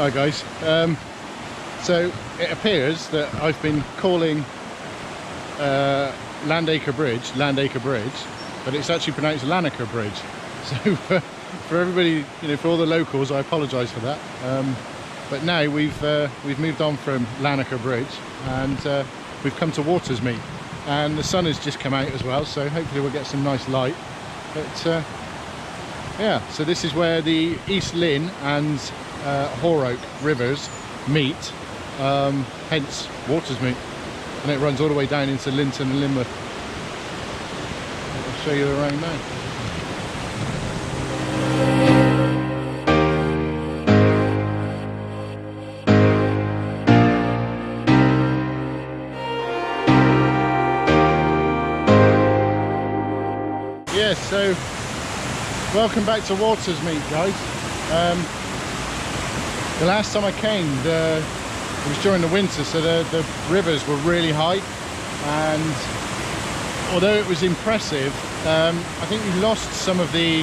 Hi guys. Um, so it appears that I've been calling uh, Landacre Bridge, Landacre Bridge, but it's actually pronounced Lanacre Bridge. So for, for everybody, you know, for all the locals, I apologise for that. Um, but now we've uh, we've moved on from Lanacre Bridge and uh, we've come to Watersmeet, and the sun has just come out as well. So hopefully we'll get some nice light. But uh, yeah, so this is where the East Lyn and uh, Hoar Oak rivers meet, um, hence Watersmeet, and it runs all the way down into Lynton and Lynmouth. I'll show you around now. Welcome back to Watersmeet, guys. Um, the last time I came, the, it was during the winter, so the, the rivers were really high, and although it was impressive, um, I think we lost some of the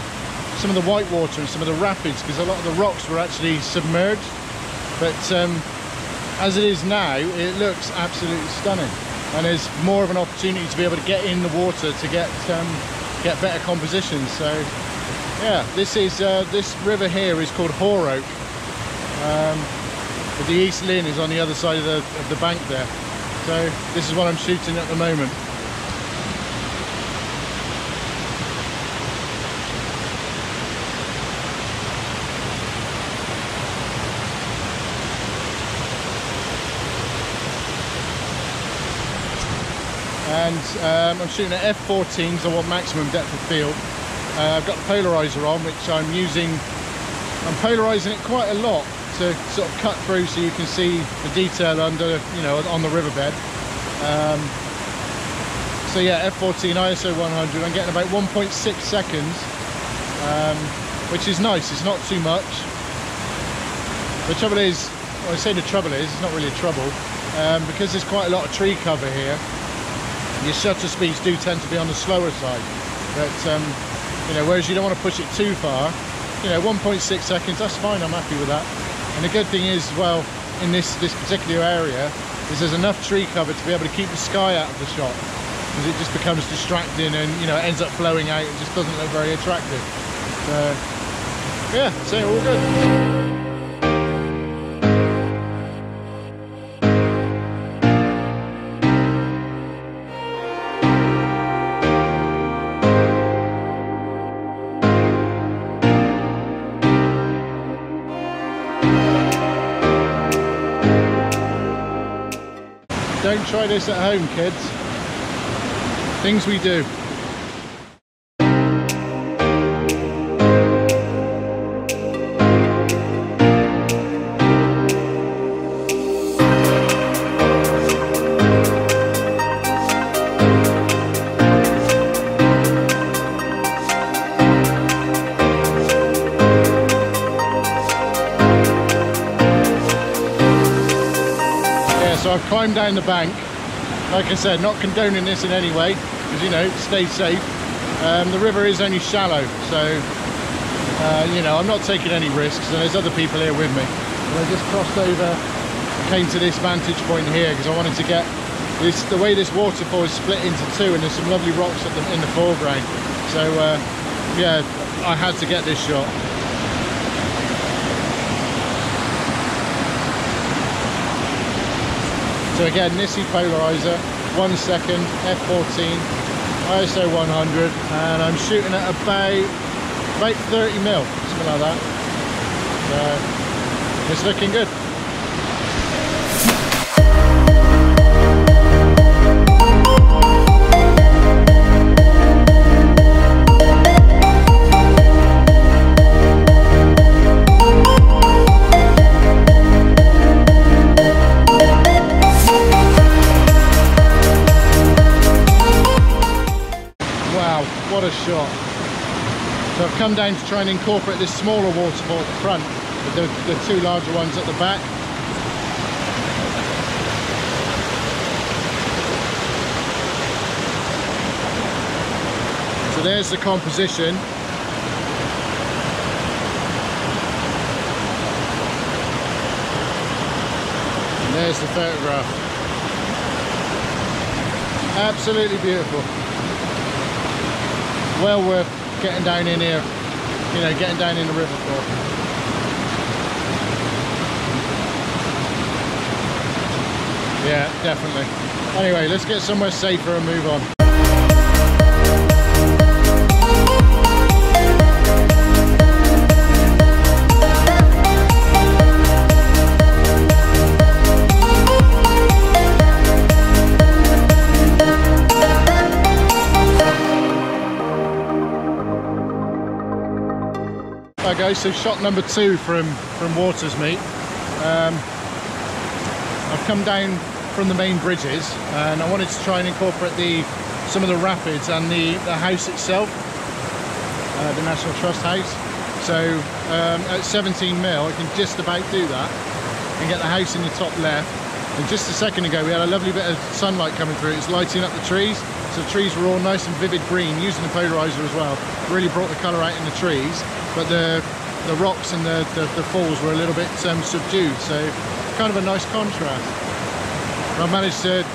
some of the white water and some of the rapids because a lot of the rocks were actually submerged. But um, as it is now, it looks absolutely stunning, and there's more of an opportunity to be able to get in the water to get um, get better compositions. So yeah, this is uh, this river here is called Hoar Oak. Um, but the East Lyn is on the other side of the, of the bank there. So this is what I'm shooting at the moment. and um, I'm shooting at f14 so I want maximum depth of field. Uh, I've got the polarizer on which I'm using, I'm polarizing it quite a lot to sort of cut through so you can see the detail under, you know, on the riverbed. Um, so yeah, f14 ISO 100, I'm getting about 1.6 seconds, um, which is nice, it's not too much. The trouble is, well, I say the trouble is, it's not really a trouble, um, because there's quite a lot of tree cover here, your shutter speeds do tend to be on the slower side but um, you know whereas you don't want to push it too far. You know 1.6 seconds that's fine I'm happy with that. And the good thing is well in this this particular area is there's enough tree cover to be able to keep the sky out of the shot. Because it just becomes distracting and you know it ends up flowing out It just doesn't look very attractive. So yeah so all good Don't try this at home, kids. Things we do. So down the bank. Like I said not condoning this in any way because you know stay safe. Um, the river is only shallow so uh, you know I'm not taking any risks and there's other people here with me. And I just crossed over came to this vantage point here because I wanted to get this the way this waterfall is split into two and there's some lovely rocks the, in the foreground. So uh, yeah I had to get this shot So again, Nisi polarizer, one second, f14, ISO 100, and I'm shooting at about, about 30 mil, something like that. So it's looking good. Try and incorporate this smaller waterfall at the front, with the, the two larger ones at the back. So there's the composition. There's the photograph. Absolutely beautiful. Well worth getting down in here, you know, getting down in the river for. Yeah, definitely. Anyway, let's get somewhere safer and move on. So shot number two from from Watersmeet. Um, I've come down from the main bridges and I wanted to try and incorporate the some of the rapids and the, the house itself, uh, the National Trust House. So um, at 17 mil, I can just about do that and get the house in the top left. And just a second ago, we had a lovely bit of sunlight coming through. It's lighting up the trees. So the trees were all nice and vivid green, using the polarizer as well. Really brought the colour out in the trees but the the rocks and the, the, the falls were a little bit um, subdued so kind of a nice contrast. I've managed to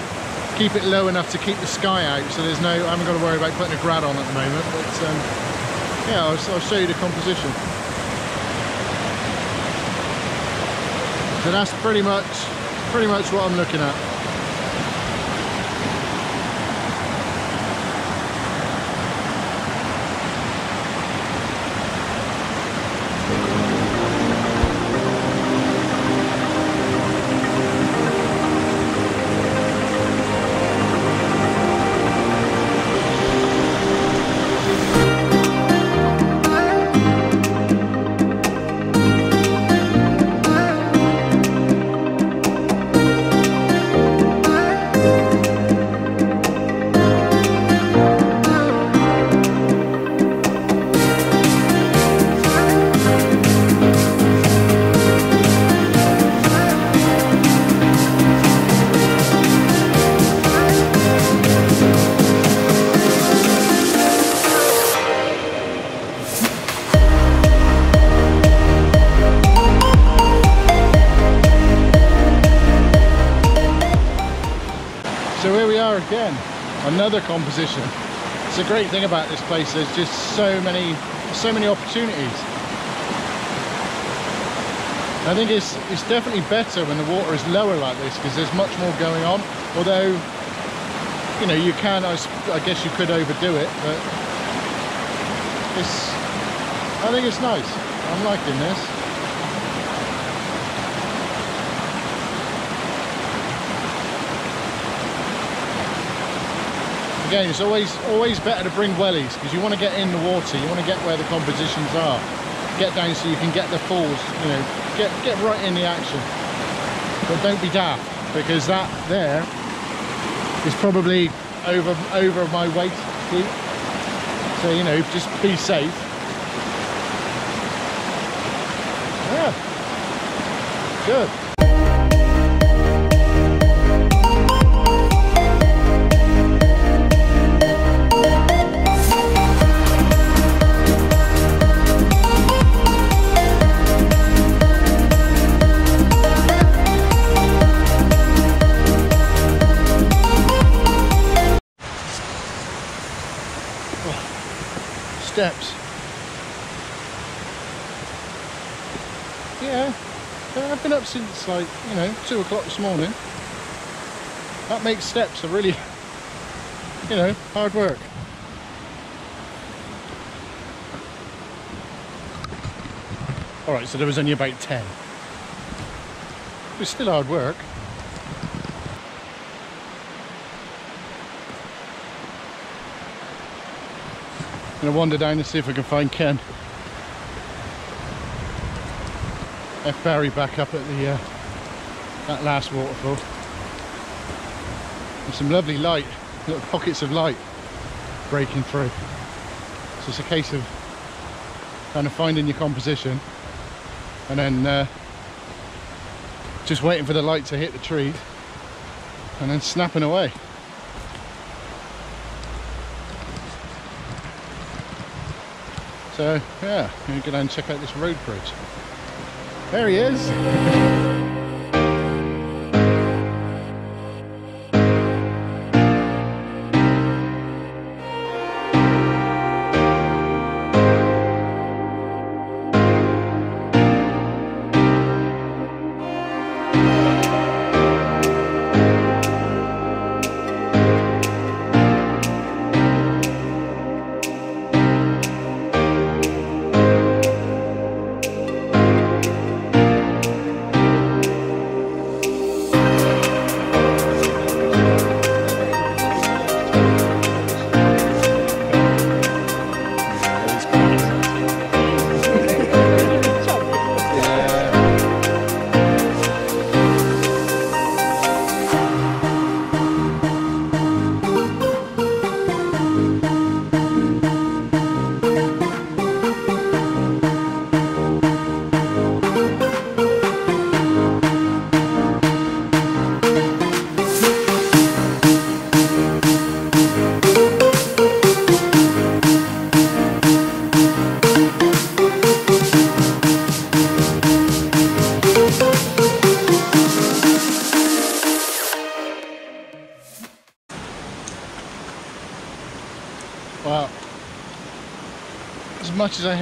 keep it low enough to keep the sky out so there's no I haven't got to worry about putting a grad on at the moment but um, yeah I'll, I'll show you the composition. So that's pretty much pretty much what I'm looking at another composition. It's a great thing about this place, there's just so many, so many opportunities. I think it's, it's definitely better when the water is lower like this because there's much more going on. Although, you know, you can, I, I guess you could overdo it, but it's, I think it's nice. I'm liking this. Again it's always always better to bring wellies because you want to get in the water you want to get where the compositions are. Get down so you can get the falls you know get get right in the action. But don't be daft because that there is probably over over my weight deep so you know just be safe. Yeah. Good since like, you know, two o'clock this morning. That makes steps a really, you know, hard work. All right, so there was only about 10. It was still hard work. I'm gonna wander down and see if I can find Ken. F Barry back up at the uh, that last waterfall. There's some lovely light, little pockets of light breaking through. So it's a case of kind of finding your composition and then uh, just waiting for the light to hit the trees and then snapping away. So yeah, I'm to go down and check out this road bridge. There he is.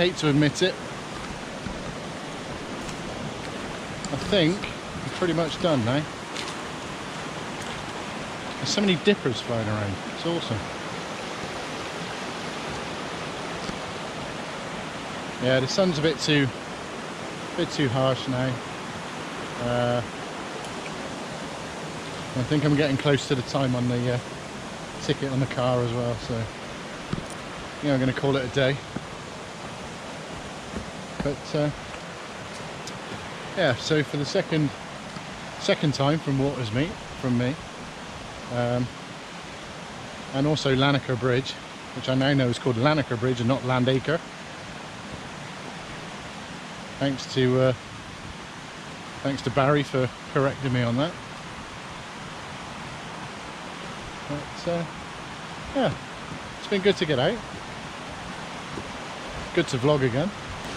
Hate to admit it, I think I'm pretty much done now. There's so many dippers flying around. It's awesome. Yeah, the sun's a bit too, bit too harsh now. Uh, I think I'm getting close to the time on the uh, ticket on the car as well, so yeah, I'm going to call it a day. But uh, yeah, so for the second second time from Watersmeet from me, um, and also Lanacre Bridge, which I now know is called Lanacre Bridge and not Landacre. Thanks to uh, thanks to Barry for correcting me on that. But uh, yeah, it's been good to get out. Good to vlog again.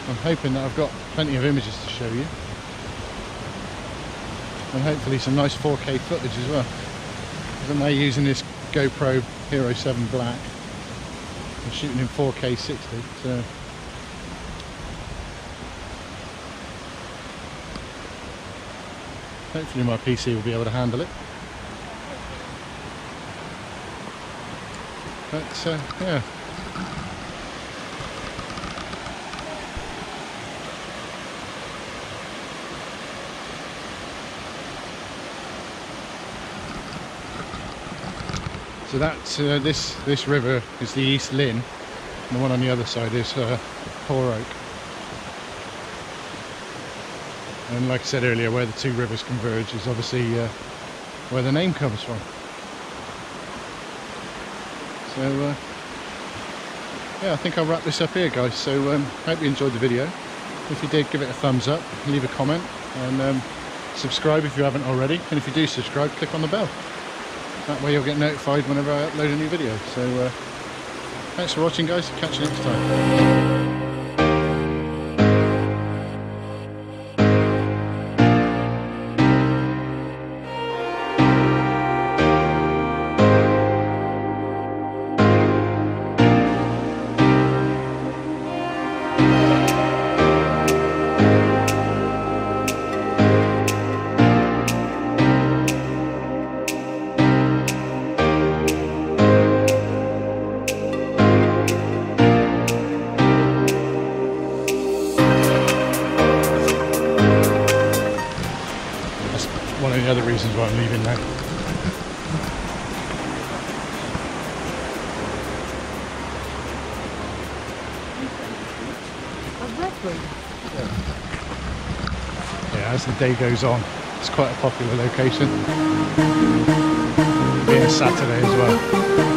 I'm hoping that I've got plenty of images to show you. And hopefully some nice 4K footage as well. I'm now using this GoPro Hero 7 Black. I'm shooting in 4K 60, so hopefully my PC will be able to handle it. But uh, yeah, So that uh, this this river is the East Lyn, and the one on the other side is uh, Hoar Oak. And like I said earlier, where the two rivers converge is obviously uh, where the name comes from. So uh, yeah, I think I'll wrap this up here, guys. So um, hope you enjoyed the video. If you did, give it a thumbs up, leave a comment, and um, subscribe if you haven't already. And if you do subscribe, click on the bell. That way you'll get notified whenever I upload a new video. So uh, thanks for watching guys, catch you next time. I'm leaving now. Yeah, as the day goes on, it's quite a popular location. Being a Saturday as well.